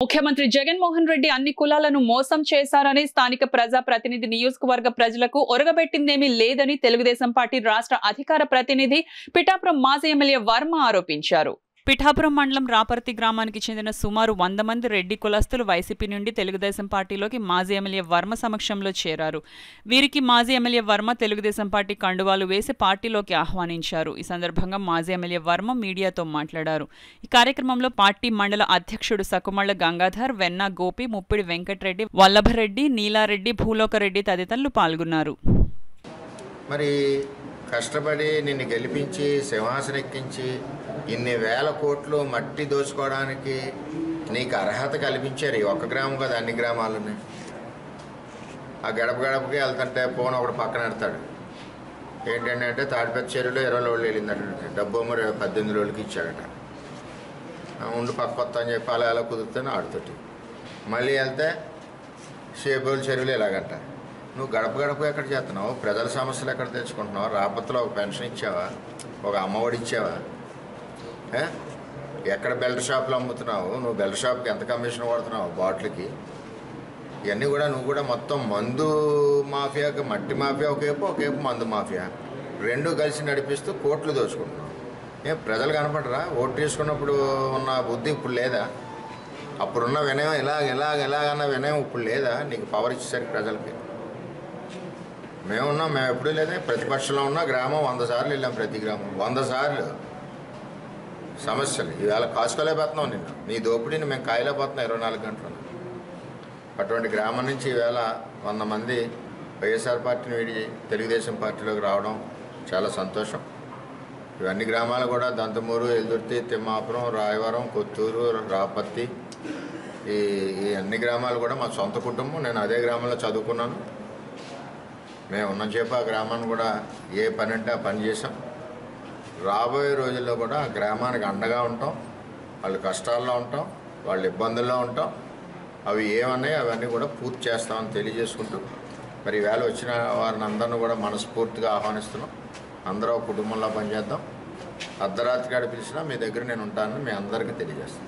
ముఖ్యమంత్రి జగన్మోహన్ రెడ్డి అన్ని కులాలను మోసం చేశారని స్థానిక ప్రజా ప్రతినిధి నియోజకవర్గ ప్రజలకు ఒరగబెట్టిందేమీ లేదని తెలుగుదేశం పార్టీ రాష్ట్ర అధికార ప్రతినిధి పిఠాపురం మాజీ ఎమ్మెల్యే వర్మ ఆరోపించారు. పిఠాపురం మండలం రాపర్తి గ్రామానికి చెందిన సుమారు వంద మంది రెడ్డి కులస్తులు వైసీపీ నుండి తెలుగుదేశం పార్టీలోకి మాజీ ఎమ్మెల్యే వర్మ సమక్షంలో చేరారు. వీరికి మాజీ ఎమ్మెల్యే వర్మ తెలుగుదేశం పార్టీ కండువాలు వేసి పార్టీలోకి ఆహ్వానించారు. ఈ సందర్భంగా మాజీ ఎమ్మెల్యే వర్మ మీడియాతో మాట్లాడారు. ఈ కార్యక్రమంలో పార్టీ మండల అధ్యక్షుడు సకుమళ్ళ గంగాధర్ వెన్న గోపి ముప్పిడి వెంకటరెడ్డి వల్లభరెడ్డి నీలారెడ్డి భూలోకరెడ్డి తదితరులు పాల్గొన్నారు. మరి కష్టపడి నిన్ను గెలిపించి సింహాసనం ఎక్కించి ఇన్ని వేల కోట్లు మట్టి దోచుకోవడానికి నీకు అర్హత కల్పించారు ఈ ఒక్క గ్రామం కదా అన్ని గ్రామాలని ఆ గడప గడపకి వెళ్తుంటే ఫోన్ ఒకటి పక్కన పెడతాడు. ఏంటంటే తాడిపత్రి చెరువులో ఇరవై రోజులు వెళ్ళిందట. డబ్బు మరి పద్దెనిమిది రోజులకి ఇచ్చాడట. ఉండు ఉండి పక్క కొత్త అని చెప్పి అలా ఎలా కుదురుతాను ఆడుతోటి. మళ్ళీ వెళ్తే షేపుల చెరువులు ఇలాగంటారు నువ్వు గడప గడప ఎక్కడ చేస్తున్నావు? ప్రజల సమస్యలు ఎక్కడ తెచ్చుకుంటున్నావు? రాపత్రలో ఒక పెన్షన్ ఇచ్చావా? ఒక అమ్మఒడి ఇచ్చావా? ఎక్కడ బెల్ట్ షాప్లో అమ్ముతున్నావు? నువ్వు బెల్ట్ షాప్కి ఎంత కమిషన్ కొడుతున్నావు బాటిల్కి? ఇవన్నీ కూడా నువ్వు కూడా మొత్తం మందు మాఫియాకి మట్టి మాఫియా ఒకేపు ఒకేపు మందు మాఫియా. రెండు కలిసి నడిపిస్తూ కోట్లు దోచుకుంటున్నావు. ఏం ప్రజలు కనపడరా? ఓటు తీసుకున్నప్పుడు ఉన్న బుద్ధి ఇప్పుడు లేదా? అప్పుడున్న వినయం ఇలాగ ఇలాగ ఇలాగన్న వినయం ఇప్పుడు లేదా? నీకు పవర్ ఇచ్చేసరికి ప్రజలకి. మేమున్నాం మేము ఎప్పుడూ లేదా. ప్రతిపక్షంలో ఉన్న గ్రామం వంద సార్లు వెళ్ళాం ప్రతి గ్రామం. వంద సార్లు. సమస్యలు. ఇవాళ కాసుకోలేకపోతున్నాం నిన్ను. నీ దోపిడీని మేము కాయలేకపోతున్నాం ఇరవై నాలుగు గంటలు. అటువంటి గ్రామం నుంచి ఈవేళ వంద మంది వైఎస్ఆర్ పార్టీని వీడి తెలుగుదేశం పార్టీలోకి రావడం చాలా సంతోషం. ఇవన్నీ గ్రామాలు కూడా దంతమూరు ఎల్దుర్తి తిమ్మాపురం రాయవరం కొత్తూరు రాపత్తి ఈ ఈ అన్ని గ్రామాలు కూడా మా సొంత కుటుంబం. నేను అదే గ్రామంలో చదువుకున్నాను. మేము ఉన్నంచేపు ఆ గ్రామాన్ని కూడా ఏ పని అంటే ఆ పని చేసాం రాబోయే రోజుల్లో కూడా ఆ గ్రామానికి అండగా ఉంటాం. వాళ్ళ కష్టాల్లో ఉంటాం వాళ్ళ ఇబ్బందుల్లో ఉంటాం. అవి ఏమన్నాయి అవన్నీ కూడా పూర్తి చేస్తామని తెలియజేసుకుంటూ మరి వేళ వచ్చిన వారిని అందరిని కూడా మనస్ఫూర్తిగా ఆహ్వానిస్తున్నాం. అందరూ కుటుంబంలో పనిచేద్దాం. అర్ధరాత్రి కాడ పిలిచినా మీ దగ్గర నేను ఉంటానని మీ అందరికీ తెలియజేస్తాను.